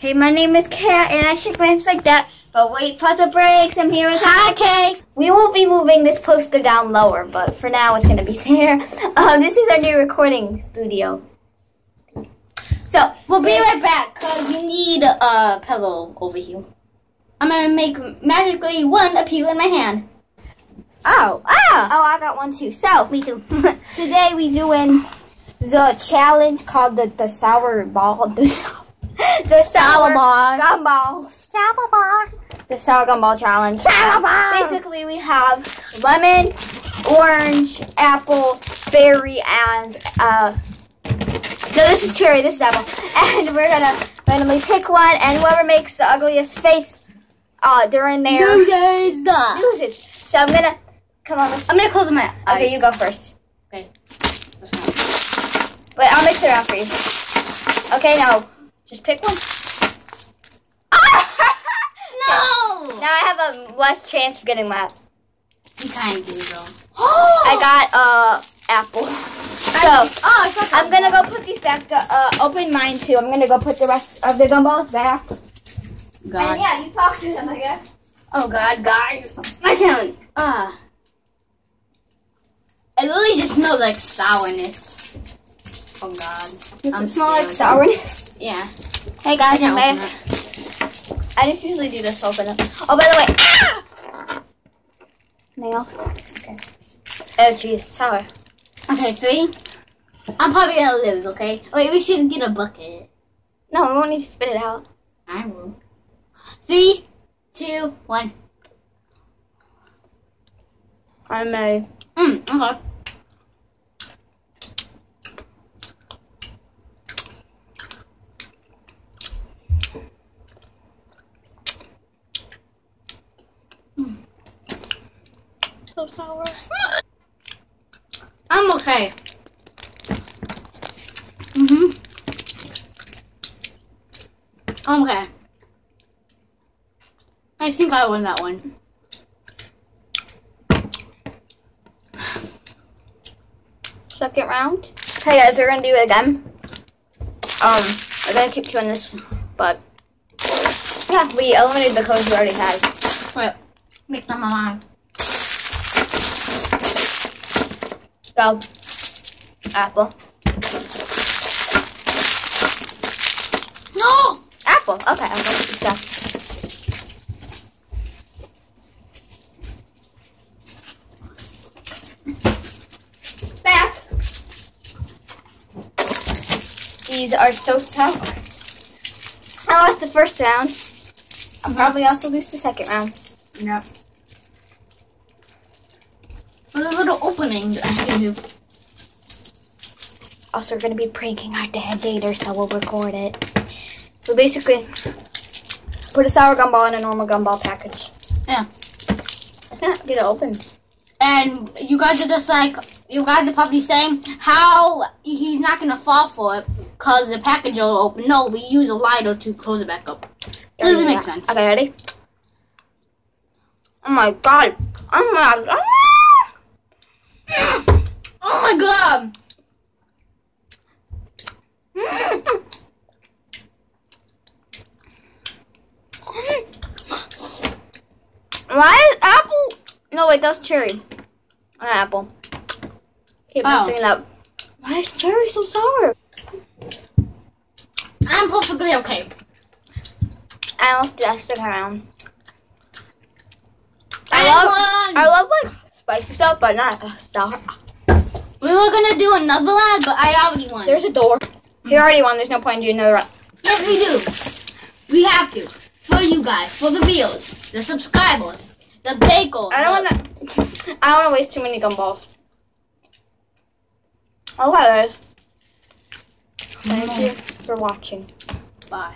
Hey, my name is Kat, and I shake my hips like that. But wait, pause the brakes. I'm here with Hi, Cake. We won't be moving this poster down lower, but for now it's gonna be there. Um, this is our new recording studio. So We'll be right back, cause you need a pillow over here. I'm gonna make magically one appear in my hand. Oh, oh, oh, I got one too. So, Me too. today we doing the challenge called the, the sour ball. The, sour, the sour, ball. gumballs. Sour. The sour gumball challenge. Sour. Basically, we have lemon, orange, apple, berry, and uh. No, this is cherry. This is apple. And we're gonna randomly pick one, and whoever makes the ugliest face uh, during their Loses. loses. So I'm gonna come on. I'm gonna close my eyes. Okay, you go first. Okay. Wait, I'll mix it around for you. Okay, now just pick one. No! Now I have a less chance of getting that. You kind of do, though. I got uh apple. So Oh, I'm gonna go put these back. To, uh, open mine too. I'm gonna go put the rest of the gumballs back. And yeah, you talk to them, I guess. Oh, God, guys. I can't. Ah. It literally just smells like sourness. Oh, God. Does I'm it smell like sourness? Yeah. Hey guys, I'm back. I just usually do this open it. Oh, by the way, ah! nail. Okay. Oh, jeez, sour. Okay, three. I'm probably gonna lose, okay? Wait, we should get a bucket. No, we won't need to spit it out. I will. Three, two, one. I'm ready. Mm, okay. I'm okay. Mhm. I'm okay. I think I won that one. Second round. Hey guys, we're gonna do it again. Um, we're gonna keep doing this, but yeah, we eliminated the codes we already had. Wait, make them mine. Go. Apple. No! Apple. Okay, I'm gonna keep that. Back. These are so sour. I lost the first round. I'll uh-huh. probably also lose the second round. Yep. There's a little opening that I can do. Also, we're gonna be pranking our dad later, so we'll record it. So basically, put a sour gumball in a normal gumball package. Yeah. I can't get it open. And you guys are just like, you guys are probably saying how he's not gonna fall for it because the package will open. No, we use a lighter to close it back up. Doesn't make sense. Okay, ready? Oh my god. Oh my god. Oh my god! Why is apple? No, wait, that's cherry. Not apple. Keep Oh. messing it up. Why is cherry so sour? I'm perfectly okay. I. I stick around. I, I love! I love like spicy stuff, but not uh, sour. we were gonna do another one, but I already won. There's a door. You already won. There's no point in doing another round. yes, we do. We have to. For you guys, for the viewers, the subscribers, the bagel. I don't want to. I don't want to waste too many gumballs. Okay, guys. Thank you for watching. Bye.